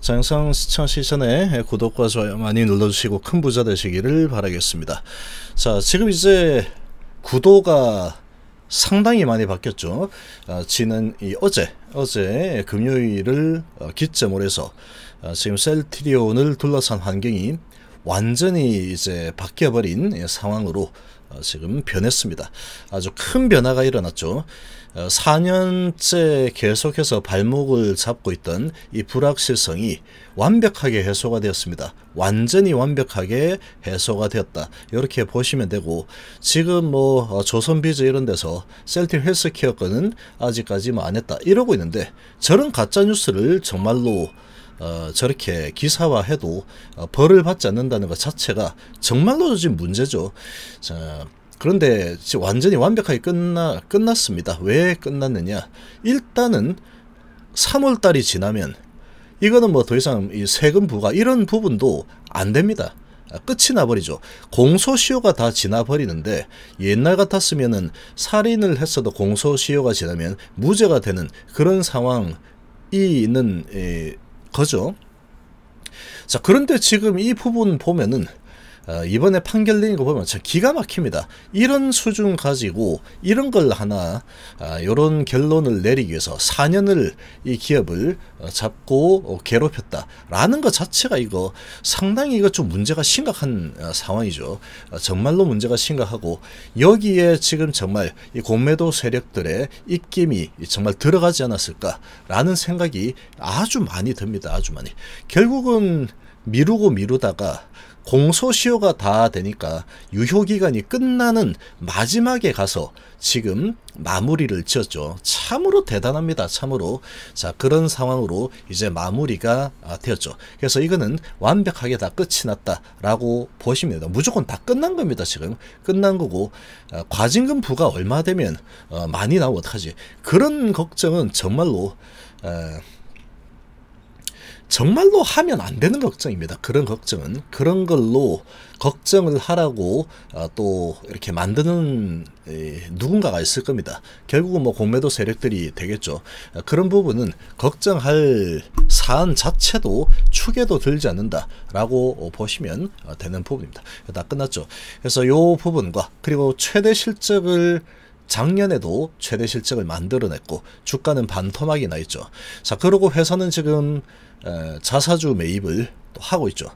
자, 영상 시청하시기 전에 구독과 좋아요 많이 눌러주시고 큰 부자 되시기를 바라겠습니다. 자, 지금 이제 구도가 상당히 많이 바뀌었죠. 어, 지난 이 어제 어제 금요일을 어, 기점으로 해서 어, 지금 셀트리온을 둘러싼 환경이 완전히 이제 바뀌어버린 상황으로 어, 지금 변했습니다. 아주 큰 변화가 일어났죠. 4년째 어, 계속해서 발목을 잡고 있던 이 불확실성이 완벽하게 해소가 되었습니다. 완전히 완벽하게 해소가 되었다. 이렇게 보시면 되고 지금 뭐 어, 조선비즈 이런 데서 셀틱 헬스케어 건은 아직까지 뭐 안 했다 이러고 있는데 저런 가짜뉴스를 정말로 어, 저렇게 기사화해도 어, 벌을 받지 않는다는 것 자체가 정말로 지금 문제죠. 자, 그런데 완전히 완벽하게 끝나 끝났습니다. 왜 끝났느냐? 일단은 3월 달이 지나면 이거는 뭐 더 이상 이 세금 부과 이런 부분도 안 됩니다. 아, 끝이 나버리죠. 공소시효가 다 지나버리는데 옛날 같았으면은 살인을 했어도 공소시효가 지나면 무죄가 되는 그런 상황이 있는 에, 거죠. 자, 그런데 지금 이 부분 보면은 어, 이번에 판결 내린 거 보면 참 기가 막힙니다. 이런 수준 가지고 이런 걸 하나 이런 아, 결론을 내리기 위해서 4년을 이 기업을 어, 잡고 어, 괴롭혔다라는 것 자체가 이거 상당히 이거 좀 문제가 심각한 어, 상황이죠. 어, 정말로 문제가 심각하고 여기에 지금 정말 이 공매도 세력들의 입김이 정말 들어가지 않았을까라는 생각이 아주 많이 듭니다. 아주 많이. 결국은 미루고 미루다가 공소시효가 다 되니까 유효기간이 끝나는 마지막에 가서 지금 마무리를 지었죠. 참으로 대단합니다. 참으로. 자, 그런 상황으로 이제 마무리가 아, 되었죠. 그래서 이거는 완벽하게 다 끝이 났다라고 보시면 됩니다. 무조건 다 끝난 겁니다. 지금. 끝난 거고, 어, 과징금 부가 얼마 되면 어, 많이 나오면 어떡하지? 그런 걱정은 정말로, 어, 정말로 하면 안 되는 걱정입니다. 그런 걱정은 그런 걸로 걱정을 하라고 어, 또 이렇게 만드는 에, 누군가가 있을 겁니다. 결국은 뭐 공매도 세력들이 되겠죠. 어, 그런 부분은 걱정할 사안 자체도 축에도 들지 않는다라고 보시면 어, 되는 부분입니다. 다 끝났죠. 그래서 요 부분과 그리고 최대 실적을 작년에도 최대 실적을 만들어냈고 주가는 반토막이 나 있죠. 자, 그리고 회사는 지금 자사주 매입을 또 하고 있죠.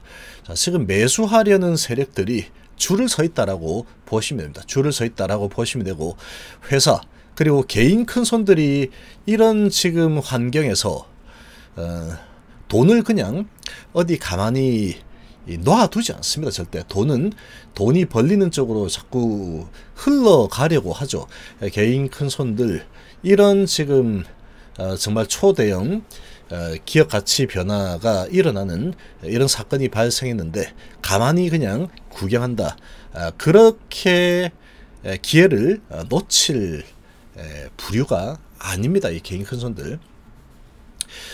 자, 지금 매수하려는 세력들이 줄을 서 있다라고 보시면 됩니다. 줄을 서 있다라고 보시면 되고 회사 그리고 개인 큰 손들이 이런 지금 환경에서 어, 돈을 그냥 어디 가만히 놔두지 않습니다. 절대 돈은 돈이 벌리는 쪽으로 자꾸 흘러가려고 하죠. 개인 큰 손들 이런 지금 어, 정말 초대형 어, 기업 가치 변화가 일어나는 이런 사건이 발생했는데 가만히 그냥 구경한다. 어, 그렇게 기회를 어, 놓칠 부류가 아닙니다. 이 개인 큰 손들.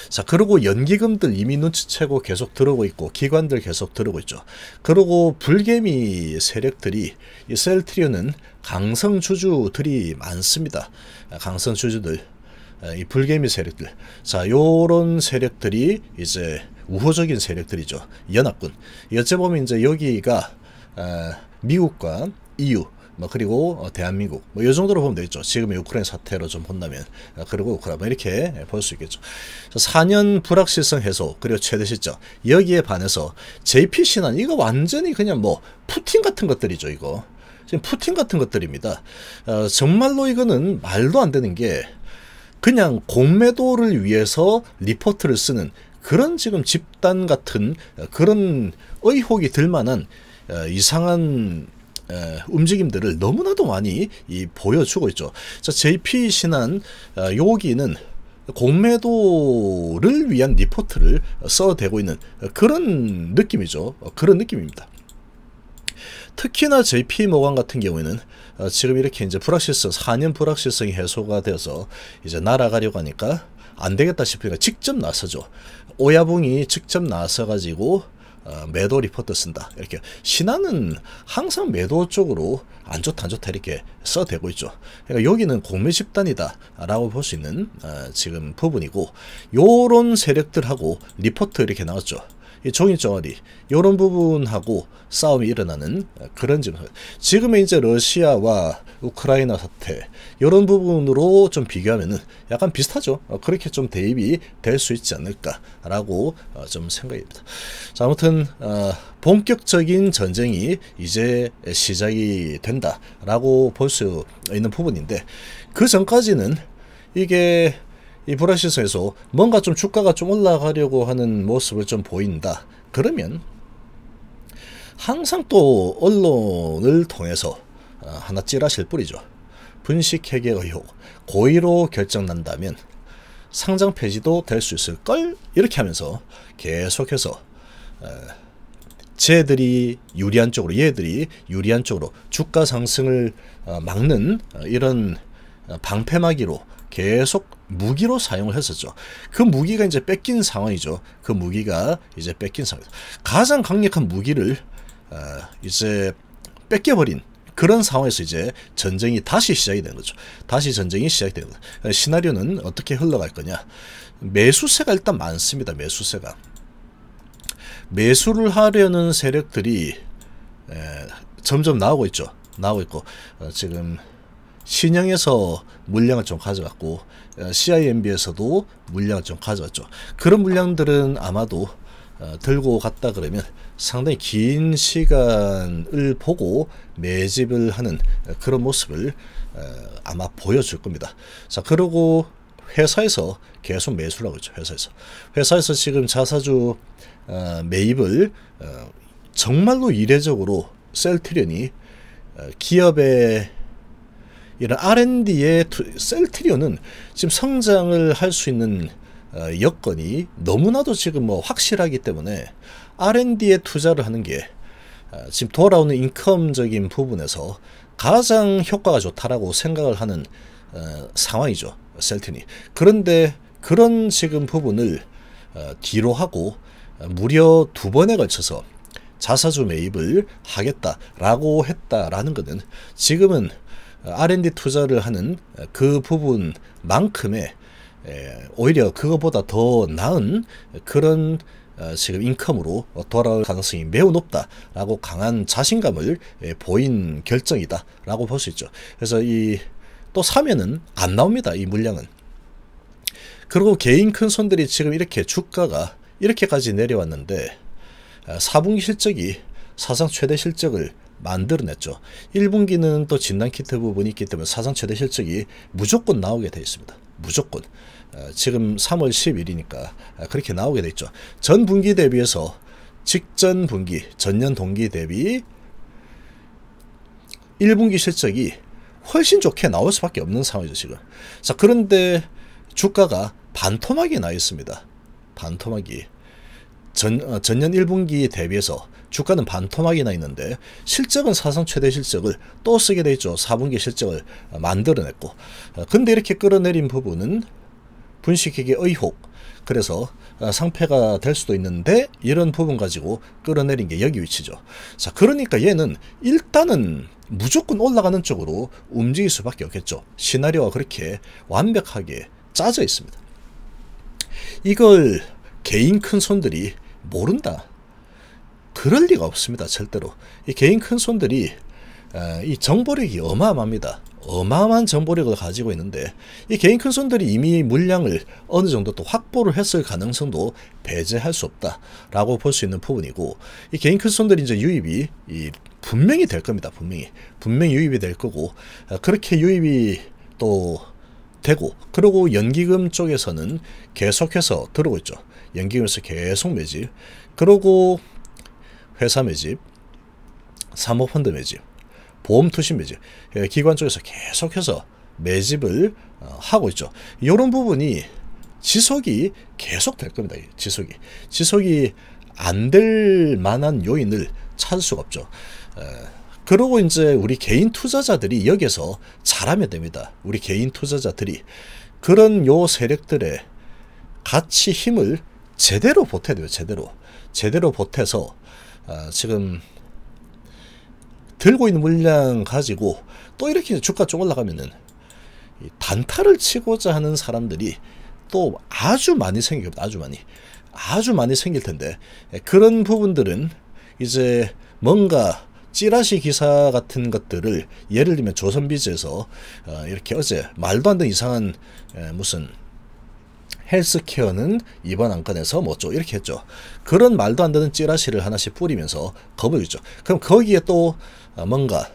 자, 그리고 연기금들 이미 눈치채고 계속 들어오고 있고, 기관들 계속 들어오고 있죠. 그리고 불개미 세력들이, 이 셀트리온은 강성 주주들이 많습니다. 강성 주주들. 이 불개미 세력들. 자, 요런 세력들이 이제 우호적인 세력들이죠. 연합군. 어째 보면 이제 여기가 미국과 EU 뭐 그리고 어, 대한민국 뭐 이 정도로 보면 되겠죠. 지금의 우크라이나 사태로 좀 본다면 어, 그리고 우크라이나 뭐 이렇게 볼 수 있겠죠. 4년 불확실성 해소 그리고 최대 실적 여기에 반해서 JPC는 이거 완전히 그냥 뭐 푸틴 같은 것들이죠. 이거 지금 푸틴 같은 것들입니다. 어, 정말로 이거는 말도 안 되는 게 그냥 공매도를 위해서 리포트를 쓰는 그런 지금 집단 같은 그런 의혹이 들 만한 어, 이상한 어, 움직임들을 너무나도 많이 보여주고 있죠. 자, JP 신한 어, 여기는 공매도를 위한 리포트를 써대고 있는 그런 느낌이죠. 그런 느낌입니다. 특히나 JP 모관 같은 경우에는 어, 지금 이렇게 이제 불확실성 4년 불확실성이 해소가 되어서 이제 날아가려고 하니까 안 되겠다 싶으니까 직접 나서죠. 오야붕이 직접 나서 가지고 어, 매도 리포트 쓴다. 이렇게 신한은 항상 매도 쪽으로 안 좋다 안 좋다 이렇게 써대고 있죠. 그러니까 여기는 공매 집단이다라고 볼 수 있는 어, 지금 부분이고 요런 세력들하고 리포트 이렇게 나왔죠. 이 종이 정어리 이런 부분하고 싸움이 일어나는 그런 지금 지금의 이제 러시아와 우크라이나 사태 이런 부분으로 좀 비교하면은 약간 비슷하죠. 어, 그렇게 좀 대입이 될 수 있지 않을까라고 어, 좀 생각입니다. 자, 아무튼 어, 본격적인 전쟁이 이제 시작이 된다라고 볼 수 있는 부분인데 그 전까지는 이게 이 브라시스에서 뭔가 좀 주가가 좀 올라가려고 하는 모습을 좀 보인다. 그러면 항상 또 언론을 통해서 어, 하나 찌라실 뿌리죠. 분식회계 의혹 고의로 결정난다면 상장 폐지도 될 수 있을 걸 이렇게 하면서 계속해서 어, 쟤들이 유리한 쪽으로 얘들이 유리한 쪽으로 주가 상승을 어, 막는 이런 방패막이로 계속 무기로 사용을 했었죠. 그 무기가 이제 뺏긴 상황이죠. 그 무기가 이제 뺏긴 상황. 가장 강력한 무기를 어, 이제 뺏겨버린 그런 상황에서 이제 전쟁이 다시 시작이 된 거죠. 다시 전쟁이 시작이 된 거죠. 시나리오는 어떻게 흘러갈 거냐. 매수세가 일단 많습니다. 매수세가. 매수를 하려는 세력들이 에, 점점 나오고 있죠. 나오고 있고 어, 지금 신형에서 물량을 좀 가져갔고 어, CIMB에서도 물량을 좀 가져갔죠. 그런 물량들은 아마도 어, 들고 갔다 그러면 상당히 긴 시간을 보고 매집을 하는 그런 모습을 어, 아마 보여줄 겁니다. 자, 그리고 회사에서 계속 매수를 하고 있죠. 회사에서. 회사에서 지금 자사주 매입을 정말로 이례적으로 셀트리온이 기업의 이런 R&D의 셀트리온은 지금 성장을 할 수 있는 어, 여건이 너무나도 지금 뭐 확실하기 때문에 R&D에 투자를 하는 게 어, 지금 돌아오는 인컴적인 부분에서 가장 효과가 좋다라고 생각을 하는 어, 상황이죠. 셀트니. 그런데 그런 지금 부분을 어, 뒤로 하고 어, 무려 두 번에 걸쳐서 자사주 매입을 하겠다라고 했다라는 것은 지금은 R&D 투자를 하는 그 부분만큼의 오히려 그거보다 더 나은 그런 어, 지금 인컴으로 돌아올 가능성이 매우 높다라고 강한 자신감을 보인 결정이다라고 볼 수 있죠. 그래서 이 또 사면은 안 나옵니다. 이 물량은. 그리고 개인 큰 손들이 지금 이렇게 주가가 이렇게까지 내려왔는데 4분기 어, 실적이 사상 최대 실적을 만들어냈죠. 1분기는 또 진단키트 부분이 있기 때문에 사상 최대 실적이 무조건 나오게 되어 있습니다. 무조건. 어, 지금 3월 10일이니까 어, 그렇게 나오게 돼 있죠. 전 분기 대비해서 직전 분기, 전년 동기 대비 1분기 실적이 훨씬 좋게 나올 수밖에 없는 상황이죠, 지금. 자, 그런데 주가가 반토막이 나 있습니다. 반토막이. 전, 어, 전년 1분기 대비해서 주가는 반토막이 나 있는데 실적은 사상 최대 실적을 또 쓰게 돼 있죠. 4분기 실적을 만들어냈고. 어, 근데 이렇게 끌어내린 부분은 분식회계 의혹. 그래서 어, 상패가 될 수도 있는데 이런 부분 가지고 끌어내린 게 여기 위치죠. 자, 그러니까 얘는 일단은 무조건 올라가는 쪽으로 움직일 수밖에 없겠죠. 시나리오가 그렇게 완벽하게 짜져 있습니다. 이걸 개인 큰 손들이 모른다. 그럴 리가 없습니다. 절대로. 이 개인 큰 손들이 이 정보력이 어마어마합니다. 어마어마한 정보력을 가지고 있는데 이 개인 큰 손들이 이미 물량을 어느 정도 또 확보를 했을 가능성도 배제할 수 없다라고 볼 수 있는 부분이고 이 개인 큰 손들이 이제 유입이 이 분명히 될 겁니다. 분명히 분명히 유입이 될 거고 그렇게 유입이 또 되고 그리고 연기금 쪽에서는 계속해서 들어오고 있죠. 연기금에서 계속 매집 그리고 회사 매집, 사모펀드 매집, 보험 투신 매집, 예, 기관 쪽에서 계속해서 매집을 어, 하고 있죠. 이런 부분이 지속이 계속 될 겁니다. 지속이. 지속이 안 될 만한 요인을 찾을 수가 없죠. 그러고 이제 우리 개인 투자자들이 여기서 잘하면 됩니다. 우리 개인 투자자들이 그런 요 세력들의 같이 힘을 제대로 보태야 돼요. 제대로 제대로 보태서 아, 지금 들고 있는 물량 가지고 또 이렇게 주가 쭉 올라가면은 단타를 치고자 하는 사람들이 또 아주 많이 생깁니다. 아주 많이. 아주 많이 생길 텐데 그런 부분들은 이제 뭔가 찌라시 기사 같은 것들을 예를 들면 조선비즈에서 어, 이렇게 어제 말도 안 되는 이상한 무슨 헬스케어는 이번 안건에서 뭐죠 이렇게 했죠. 그런 말도 안 되는 찌라시를 하나씩 뿌리면서 겁을 주죠. 그럼 거기에 또 어, 뭔가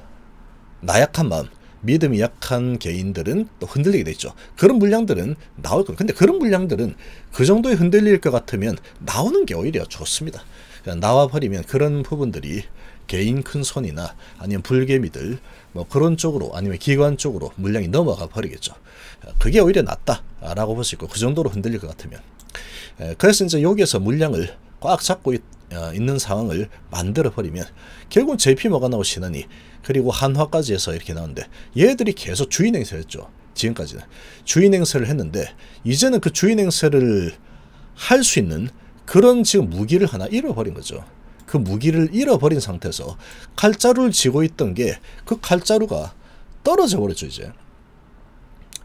나약한 마음 믿음이 약한 개인들은 또 흔들리게 되죠. 그런 물량들은 나올 거예요. 근데 그런 물량들은 그 정도에 흔들릴 것 같으면 나오는 게 오히려 좋습니다. 나와 버리면 그런 부분들이 개인 큰 손이나 아니면 불개미들 뭐 그런 쪽으로 아니면 기관 쪽으로 물량이 넘어가 버리겠죠. 그게 오히려 낫다라고 볼 수 있고 그 정도로 흔들릴 것 같으면 그래서 이제 여기에서 물량을 꽉 잡고 있, 어, 는 상황을 만들어 버리면 결국은 JP 모가나고 신한이 그리고 한화까지 해서 이렇게 나오는데 얘들이 계속 주인 행세를 했죠. 지금까지는 주인 행세를 했는데 이제는 그 주인 행세를 할 수 있는 그런 지금 무기를 하나 잃어버린 거죠. 그 무기를 잃어버린 상태에서 칼자루를 쥐고 있던 게 그 칼자루가 떨어져 버렸죠 이제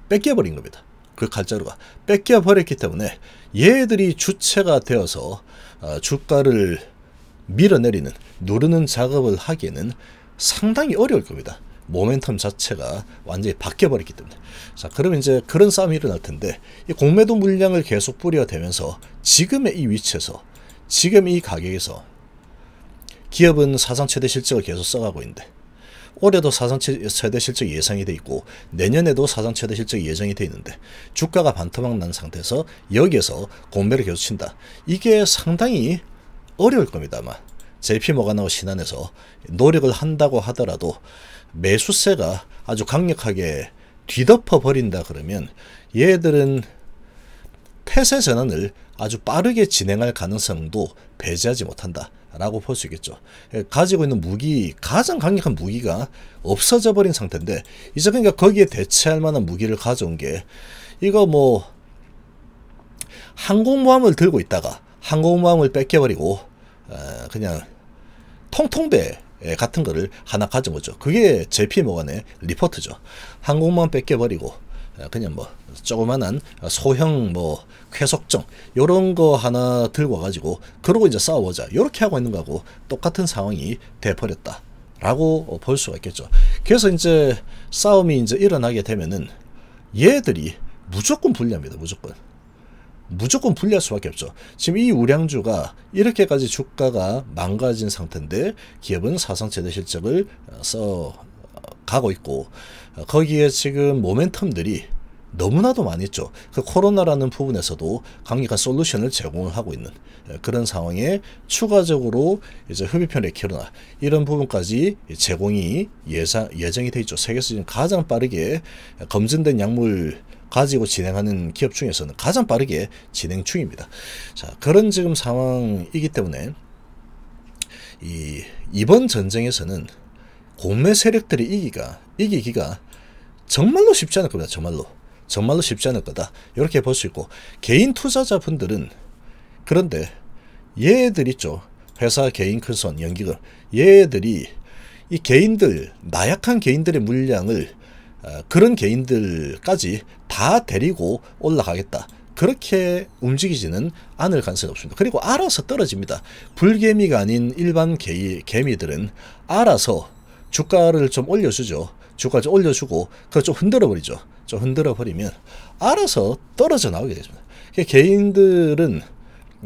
뺏겨버린 겁니다. 그 칼자루가 뺏겨버렸기 때문에 얘들이 주체가 되어서 어, 주가를 밀어내리는 누르는 작업을 하기에는 상당히 어려울 겁니다. 모멘텀 자체가 완전히 바뀌어버렸기 때문에. 자, 그러면 이제 그런 싸움이 일어날 텐데, 이 공매도 물량을 계속 뿌려대면서 지금의 이 위치에서, 지금 이 가격에서 기업은 사상 최대 실적을 계속 써가고 있는데, 올해도 사상 최대 실적 예상이 돼 있고 내년에도 사상 최대 실적 예정이 돼 있는데 주가가 반토막 난 상태에서 여기에서 공매를 계속 친다. 이게 상당히 어려울 겁니다 아마. JP 모가나고 신한에서 노력을 한다고 하더라도 매수세가 아주 강력하게 뒤덮어 버린다 그러면 얘들은 폐쇄 전환을 아주 빠르게 진행할 가능성도 배제하지 못한다. 라고 볼 수 있겠죠. 예, 가지고 있는 무기, 가장 강력한 무기가 없어져 버린 상태인데, 이제 그러니까 거기에 대체할 만한 무기를 가져온 게, 이거 뭐, 항공모함을 들고 있다가, 항공모함을 뺏겨버리고, 그냥 통통배 같은 거를 하나 가진 거죠. 그게 JP 모간의 리포트죠. 항공모함 뺏겨버리고 그냥 뭐 조그만한 소형 뭐 쾌속정 요런 거 하나 들고 와가지고 그러고 이제 싸워보자. 요렇게 하고 있는 거하고 똑같은 상황이 돼버렸다 라고 볼 수가 있겠죠. 그래서 이제 싸움이 이제 일어나게 되면은 얘들이 무조건 불리합니다 무조건. 무조건 불리할 수밖에 없죠. 지금 이 우량주가 이렇게까지 주가가 망가진 상태인데 기업은 사상 최대 실적을 어, 써 가고 있고 어, 거기에 지금 모멘텀들이 너무나도 많이 있죠. 그 코로나라는 부분에서도 강력한 솔루션을 제공을 하고 있는 어, 그런 상황에 추가적으로 이제 흡입형 레키로나 이런 부분까지 제공이 예상 예정이 돼 있죠. 세계에서 지금 가장 빠르게 검증된 약물 가지고 진행하는 기업 중에서는 가장 빠르게 진행 중입니다. 자, 그런 지금 상황이기 때문에 이 이번 전쟁에서는 공매 세력들이 이기가 이기기가 정말로 쉽지 않을 겁니다. 정말로 정말로 쉽지 않을 거다. 이렇게 볼 수 있고 개인 투자자분들은 그런데 얘들 있죠. 회사 개인 큰손 연기금 얘들이 이 개인들 나약한 개인들의 물량을 어, 그런 개인들까지 다 데리고 올라가겠다. 그렇게 움직이지는 않을 가능성이 없습니다. 그리고 알아서 떨어집니다. 불개미가 아닌 일반 개, 개미들은 알아서 주가를 좀 올려주죠. 주가를 좀 올려주고 그걸 좀 흔들어 버리죠. 좀 흔들어 버리면 알아서 떨어져 나오게 되습니다. 개인들은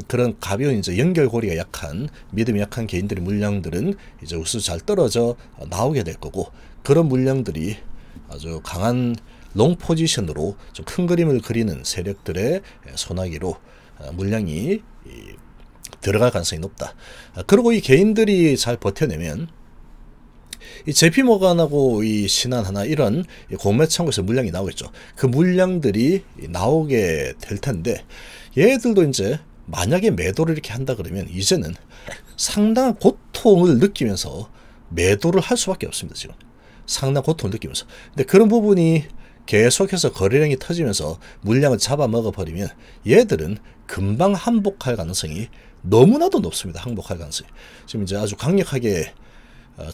그런 가벼운 이제 연결고리가 약한 믿음이 약한 개인들의 물량들은 이제 우수 잘 떨어져 나오게 될 거고 그런 물량들이 아주 강한 롱 포지션으로 좀 큰 그림을 그리는 세력들의 소나기로 어, 물량이 들어갈 가능성이 높다. 아, 그리고 이 개인들이 잘 버텨내면 이 JP 모간하고 이 신한 하나 이런 공매 창고에서 물량이 나오겠죠. 그 물량들이 나오게 될 텐데 얘들도 이제 만약에 매도를 이렇게 한다 그러면 이제는 상당한 고통을 느끼면서 매도를 할 수밖에 없습니다. 지금 상당한 고통을 느끼면서. 근데 그런 부분이 계속해서 거래량이 터지면서 물량을 잡아먹어 버리면 얘들은 금방 항복할 가능성이 너무나도 높습니다. 항복할 가능성이. 지금 이제 아주 강력하게 어,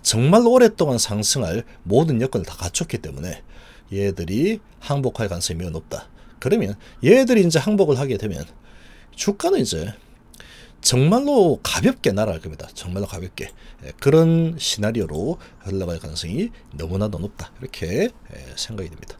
정말 오랫동안 상승할 모든 여건을 다 갖췄기 때문에 얘들이 항복할 가능성이 매우 높다. 그러면 얘들이 이제 항복을 하게 되면 주가는 이제 정말로 가볍게 날아갈 겁니다. 정말로 가볍게. 예, 그런 시나리오로 흘러갈 가능성이 너무나도 높다. 이렇게 예, 생각이 됩니다.